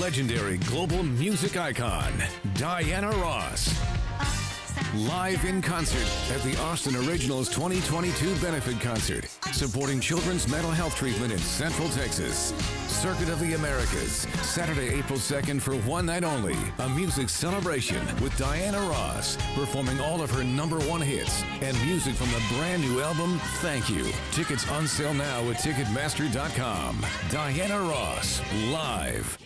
legendary global music icon, Diana Ross. Live in concert at the Austin Originals 2022 benefit concert, supporting children's mental health treatment in Central Texas. Circuit of the Americas, Saturday, April 2nd for one night only. A music celebration with Diana Ross, performing all of her number one hits and music from the brand new album, Thank You. Tickets on sale now at Ticketmaster.com. Diana Ross, live.